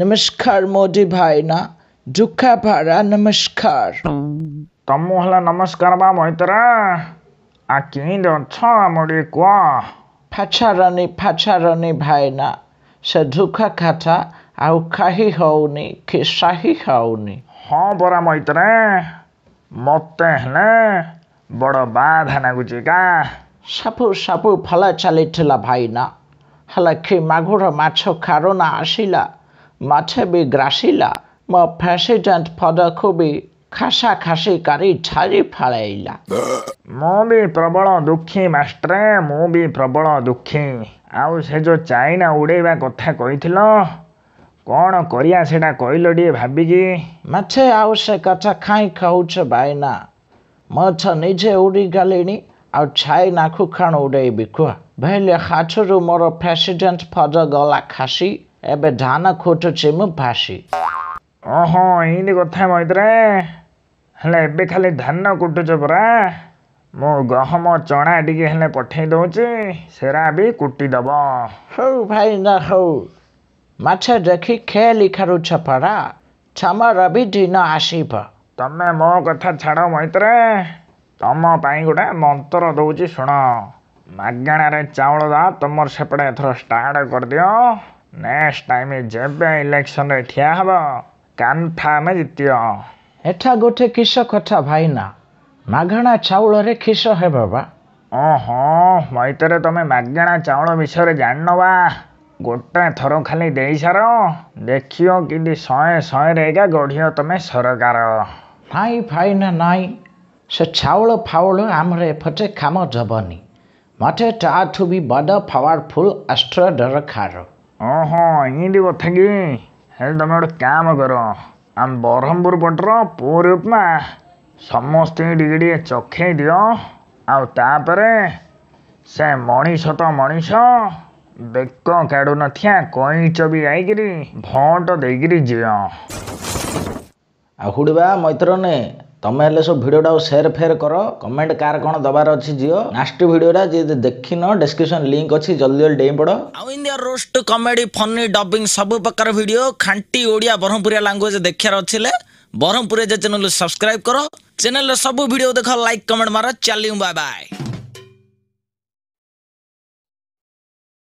ନମସ୍କାର ମୋଦି ଭାଇନା ଦୁଃଖା ଭାରା ନମସ୍କାର ତମକୁ ହେଲା ନମସ୍କାର ବା ମଇତରା ଆ କେମିତି ଅଛ ଆମ ଟିକେ କୁହ ଫାଛାରନି ଫାଛାରନି ଭାଇନା ସେ ଦୁଃଖ କଥା ଆଉ କାହିଁ ହଉନି କିସା ହିଁ ହଉନି ହଁ ପରା ମଇତରା ମତେ ହେଲେ ବଡ଼ ବାଧା ନାଗୁଛି କା ସବୁ ସବୁ ଭଲ ଚାଲିଥିଲା ଭାଇନା ହେଲେ କି ମାଗୁର ମାଛ କାରୋନା ଆସିଲା ମାଛ ବି ଗ୍ରାସିଲା ମୋ ପ୍ରେସିଡେଣ୍ଟ ପଦକୁ ବି ଖାସା ଖାସି କରି ଛାଡ଼ି ଫାଳେଇଲା ମୁଁ ବି ପ୍ରବଳ ଦୁଃଖୀ ମାଷ୍ଟ୍ରେ ମୁଁ ବି ପ୍ରବଳ ଦୁଃଖୀ। ଆଉ ସେ ଯୋଉ ଚାଇନା ଉଡ଼େଇବା କଥା କହିଥିଲ କ'ଣ କରିବା ସେଇଟା କହିଲ ଟିକେ ଭାବିକି। ମତେ ଆଉ ସେ କଥା କାହିଁ କହୁଛ ଭାଇନା ମୁଁ ତ ନିଜେ ଉଡ଼ିଗଲିଣି ଆଉ ଚାଇନାକୁ କ'ଣ ଉଡ଼େଇବି କୁହ? ବେଲେ ହାତରୁ ମୋର ପ୍ରେସିଡେଣ୍ଟ ପଦ ଗଲା ଖାସି। ଏବେ ଧାନ ଖୁଟୁଛି ମୁଁ ଭାସି ଓହୋ ଏମିତି କଥା ମଇତ୍ରେ ହେଲେ ଏବେ ଖାଲି ଧାନ କୁଟୁଛ ପରା। ମୁଁ ଗହମ ଚଣା ଟିକେ ହେଲେ ପଠେଇ ଦଉଛି ସେରା ବି କୁଟିଦବ। ହଉ ଭାଇନା ହଉ। ମାଛ ଦେଖି ଖେଳି କରୁଛ ପରା। ତମର ବି ଦିନ ଆସିବ। ତମେ ମୋ କଥା ଛାଡ଼ ମଇତ୍ରେ ତମ ପାଇଁ ଗୋଟେ ମନ୍ତ୍ର ଦଉଛି ଶୁଣ। ମାଗଣାରେ ଚାଉଳ ଦା ତମର ସେପଟେ ଏଥର ଷ୍ଟାର୍ଟ କରିଦିଅ। ନେକ୍ସଟ ଟାଇମ୍ ଯେବେ ଇଲେକ୍ସନରେ ଠିଆ ହବ କାନ୍ଥା ଆମେ ଜିତିବ। ଏଠା ଗୋଟେ କିସ କଥା ଭାଇନା ମାଗଣା ଚାଉଳରେ କିସ ହେବ ବା? ଓହୋ ମଇତରେ ତମେ ମାଗଣା ଚାଉଳ ବିଷୟରେ ଜାଣିନ ବା ଗୋଟେ ଥର ଖାଲି ଦେଇସାର। ଦେଖିବ କେମିତି ଶହେ ଶହେରେ ଏକା ଗଢ଼ିବ ତମେ ସରକାର। ନାଇଁ ଭାଇନା ନାଇଁ ସେ ଚାଉଳ ଫାଉଳ ଆମର ଏପଟେ କାମ ଦେବନି ମୋତେ ତାଠୁ ବି ବଡ଼ ପାୱାରଫୁଲ୍ ଅସ୍ତ୍ର ଦରକାର। ଓହୋ ଏମିତି କଥା କି ହେଲେ ତମେ ଗୋଟେ କାମ କର। ଆମ ବ୍ରହ୍ମପୁର ପଟର ପୁରୀ ଉପମା ସମସ୍ତଙ୍କୁ ଟିକେ ଟିକେ ଚଖେଇ ଦିଅ। ଆଉ ତାପରେ ସେ ମଣିଷ ତ ମଣିଷ ବେକ କାଢୁ ନଥିଆ କଇଁଚ ବି ଆଇକିରି ଭୋଟ ଦେଇକିରି ଯିଅ। ଆଉ ହୁଡ଼ିବା ମୈତ୍ରନେ ତମେ ହେଲେ ସବୁ ଭିଡ଼ିଓଟାକୁ ସେୟାର ଫେୟାର କର। କମେଣ୍ଟ କାହାର କ'ଣ ଦେବାର ଅଛି ଝିଅ। ଲାଷ୍ଟ ଭିଡ଼ିଓଟା ଯିଏ ଦେଖିନ ଡେସ୍କ୍ରିପସନ୍ ଲିଙ୍କ୍ ଅଛି ଜଲ୍ଦି ଜଲ୍ଦି ଡେଇଁ ପଡ଼। ଆଉ India roast comedy funny dubbing ସବୁ ପ୍ରକାର ଭିଡ଼ିଓ ଖାଣ୍ଟି ଓଡ଼ିଆ ବ୍ରହ୍ମପୁରିଆ ଲାଙ୍ଗୁଏଜ ଦେଖିବାର ଅଛିଲେ ବ୍ରହ୍ମପୁରିଆ ଯେ ଚ୍ୟାନେଲ ସବସ୍କ୍ରାଇବ କର। ଚ୍ୟାନେଲର ସବୁ ଭିଡ଼ିଓ ଦେଖ ଲାଇକ୍ କମେଣ୍ଟ ମାର ଚାଲିବୁ ବାଏ ବାଏ